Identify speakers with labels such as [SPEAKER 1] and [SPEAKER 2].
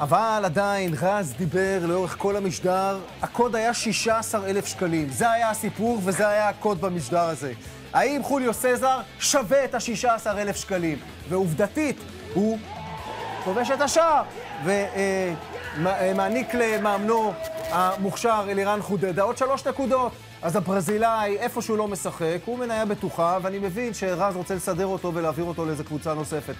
[SPEAKER 1] אבל עדיין, רז דיבר לאורך כל המשדר, הקוד היה 16,000 שקלים. זה היה הסיפור וזה היה הקוד במשדר הזה. האם חוליו סזר שווה את ה-16,000 שקלים? ועובדתית, הוא כובש את השער ומעניק למאמנו המוכשר אלירן חודדה עוד שלוש נקודות. אז הברזילאי, איפה שהוא לא משחק, הוא מניה בטוחה, ואני מבין שרז רוצה לסדר אותו ולהעביר אותו לאיזה קבוצה נוספת.